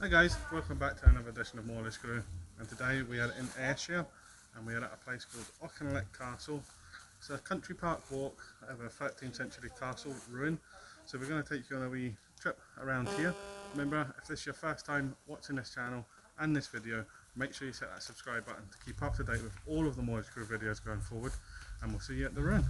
Hi guys, welcome back to another edition of Morley Crew and today we are in Ayrshire and we are at a place called Auchinleck Castle. It's a country park walk over a 13th century castle ruin so we're going to take you on a wee trip around here. Remember if this is your first time watching this channel and this video make sure you set that subscribe button to keep up to date with all of the Morley Crew videos going forward and we'll see you at the ruin.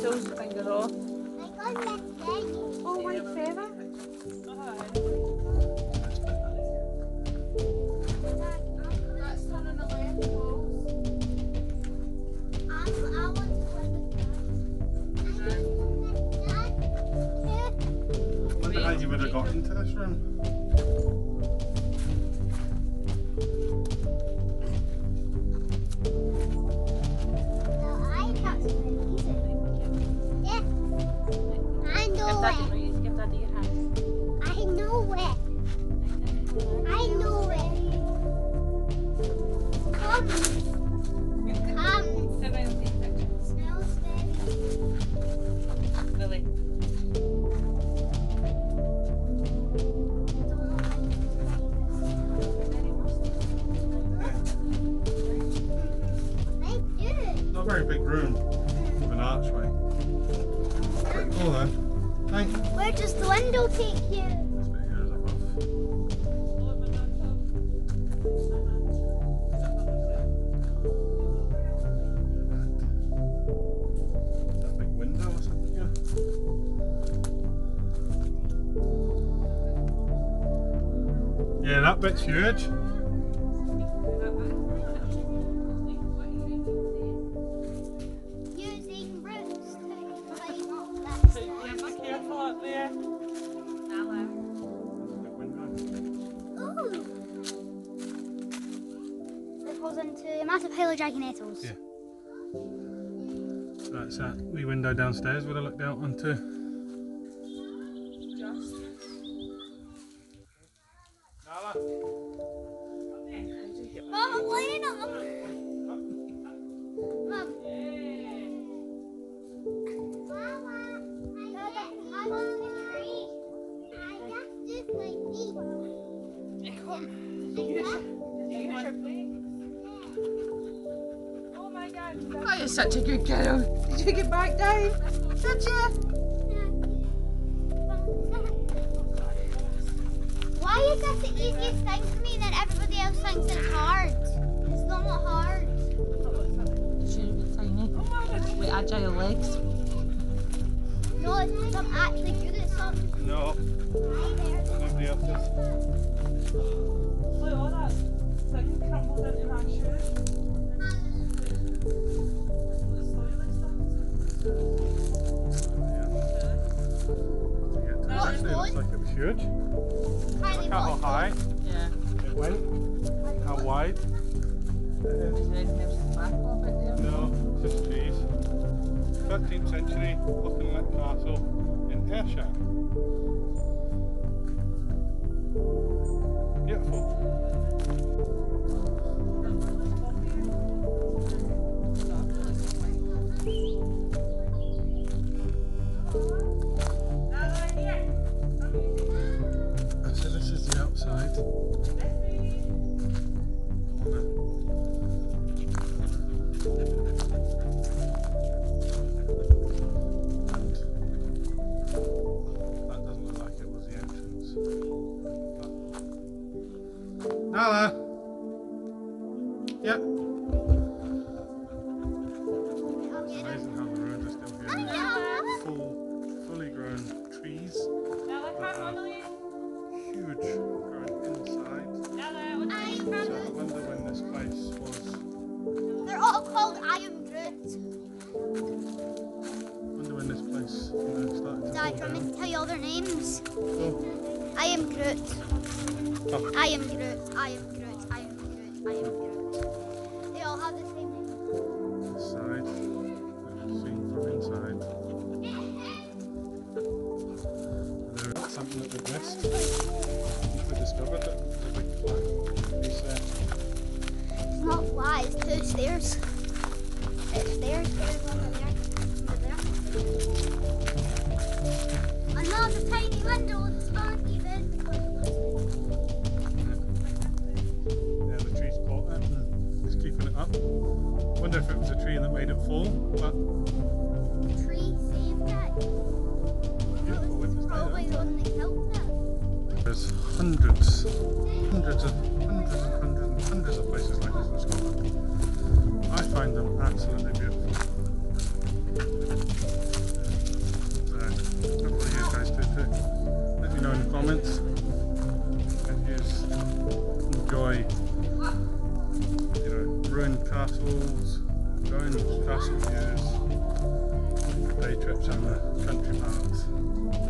Jackie Nettles, finger off. Oh, my feather. Wonder how you would have got into this room. Very. Big room with an archway. Pretty cool though. Thank Where does the window take you? Ooh. It goes into a massive pile of dragon nettles. Yeah. That's that wee window downstairs where I looked out onto. Oh my god. Oh, you're such a good girl. Did you get back down? Did you? Why is this the easiest thing for me and then everybody else thinks it's hard? It's not hard. Should be tiny. With agile legs. No, it's because I'm actually good at something. No, nobody else is. Look, all that thing crumbled into my shoes. The soil and Yeah. Actually, it looks like it was huge. Kylie, Look at how high Yeah. it went, how wide it is. Is there anything else back of there? No, just trees. 13th century Auchinleck Castle in Ayrshire. Beautiful. Grown trees. Nella, come on, Lily. Huge grown inside. Nella, what I am So I wonder when this place was. They're all called I am Groot. wonder when this place you know, started to Dad, fall do you want me to tell you all their names? Oh, I am Groot. Oh. I am Groot. I am Groot. I am Groot. I am Groot. They all have the same name. this side. Seen from inside. Not flat, it's two stairs. Stairs, stairs over there. Over there. Another tiny window that's not even. Yeah, the tree's caught it and it's keeping it up. Wonder if it was a tree that made it fall, but Tree saved it. beautiful with Probably the one that killed it. There's hundreds, hundreds of, hundreds and hundreds and hundreds of places like this in Scotland. Find them absolutely beautiful. Uh, uh, so, hopefully you guys do too. Let me know in the comments if you enjoy, you know, ruined castles, going castle views, day trips on the country parks.